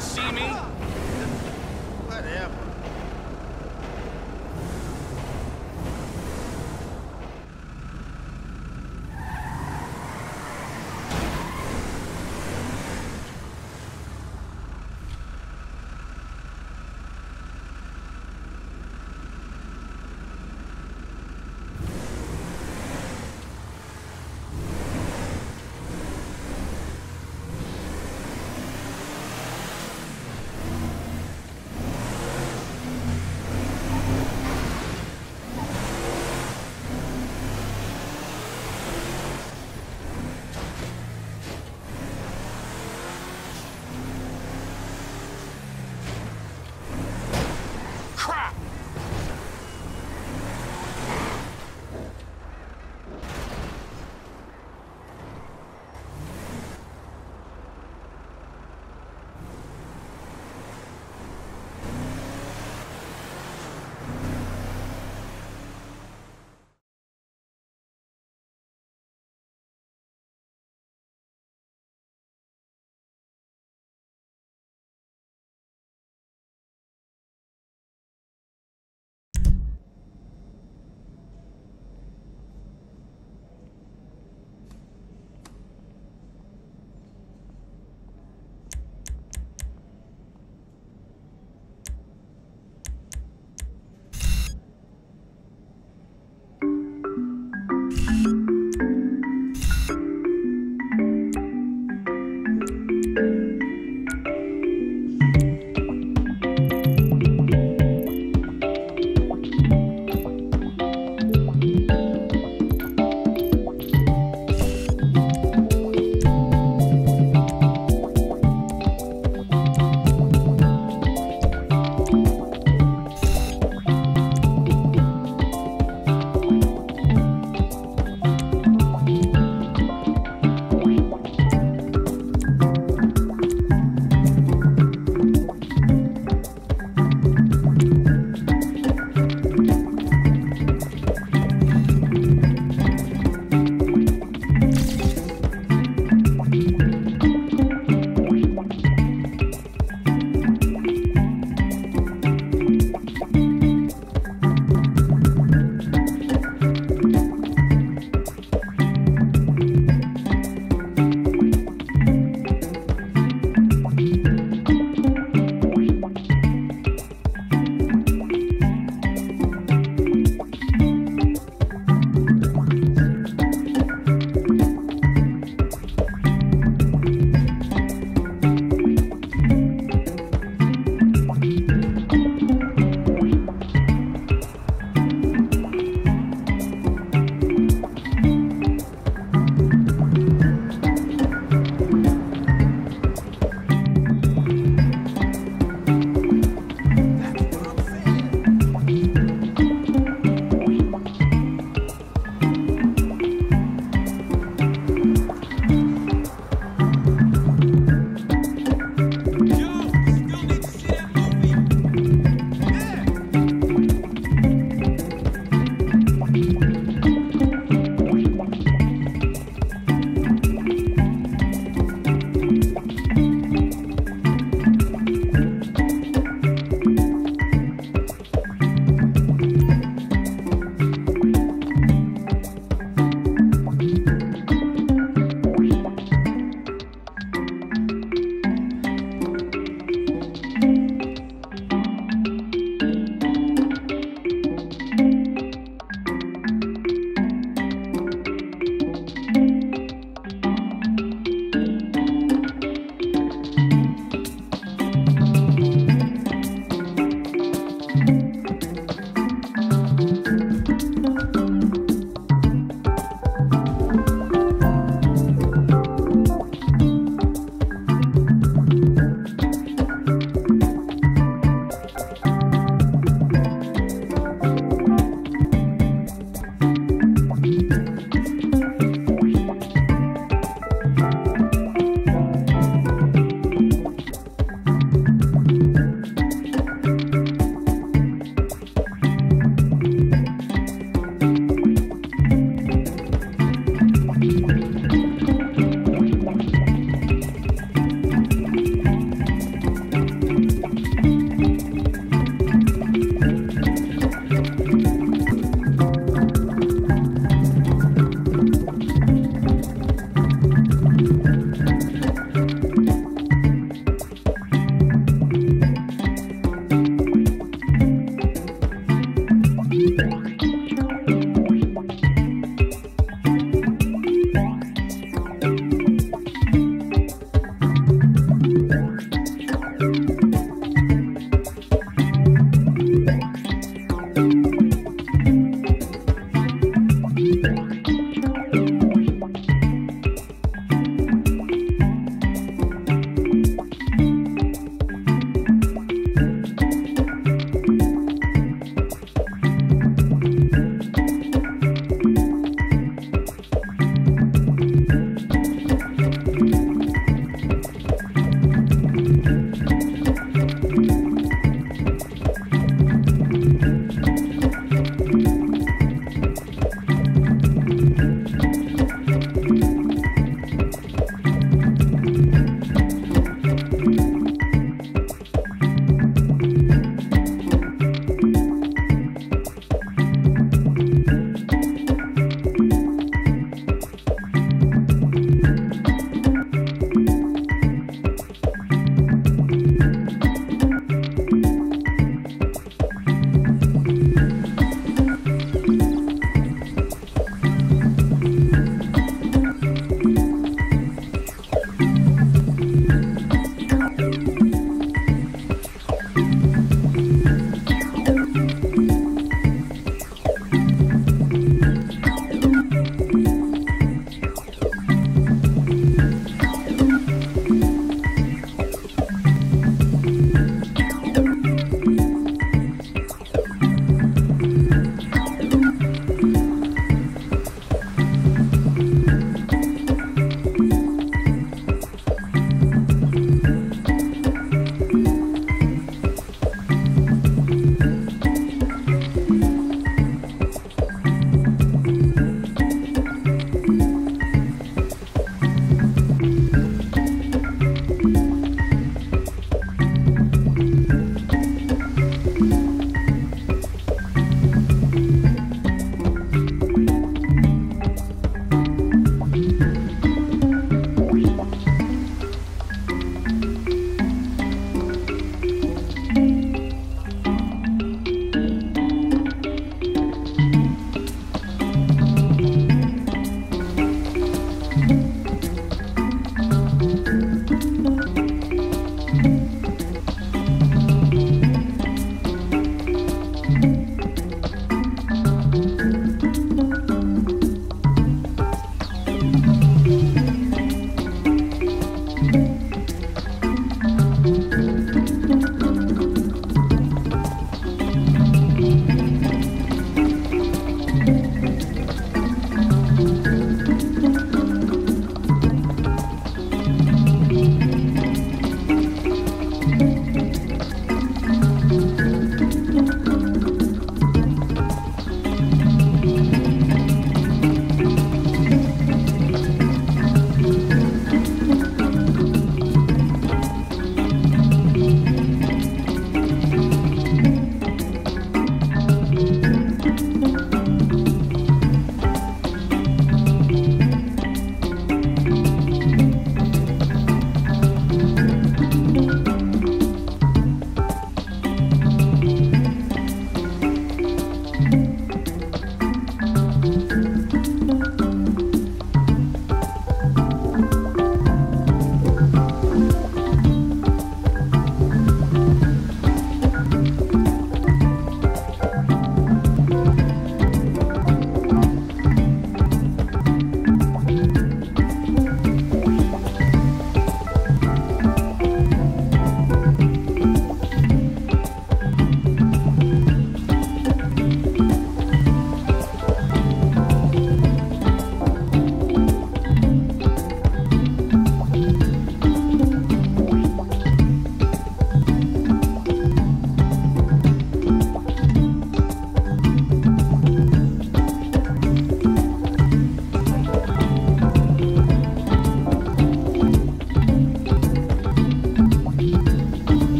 not see me?